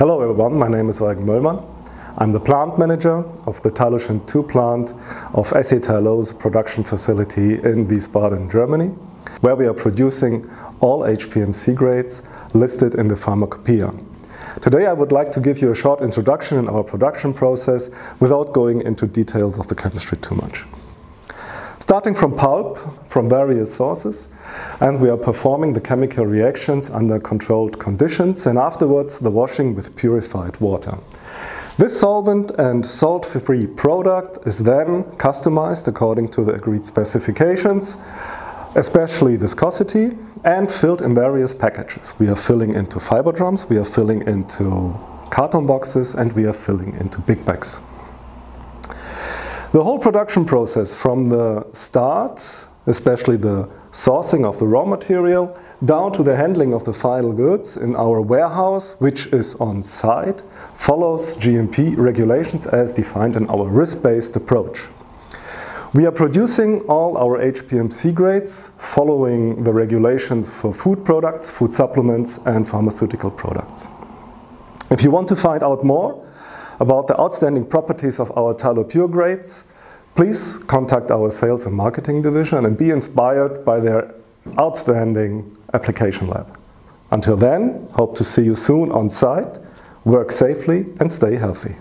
Hello everyone, my name is Eugen Möllmann. I'm the plant manager of the Tyloshin 2 plant of SETylose production facility in Wiesbaden, Germany, where we are producing all HPMC grades listed in the pharmacopoeia. Today I would like to give you a short introduction in our production process without going into details of the chemistry too much. Starting from pulp from various sources, and we are performing the chemical reactions under controlled conditions and afterwards the washing with purified water. This solvent and salt-free product is then customized according to the agreed specifications, especially viscosity, and filled in various packages. We are filling into fiber drums, we are filling into carton boxes, and we are filling into big bags. The whole production process from the start, especially the sourcing of the raw material, down to the handling of the final goods in our warehouse, which is on site, follows GMP regulations as defined in our risk-based approach. We are producing all our HPMC grades following the regulations for food products, food supplements and pharmaceutical products. If you want to find out more about the outstanding properties of our Tylopur grades, please contact our sales and marketing division and be inspired by their outstanding application lab. Until then, hope to see you soon on site, work safely and stay healthy.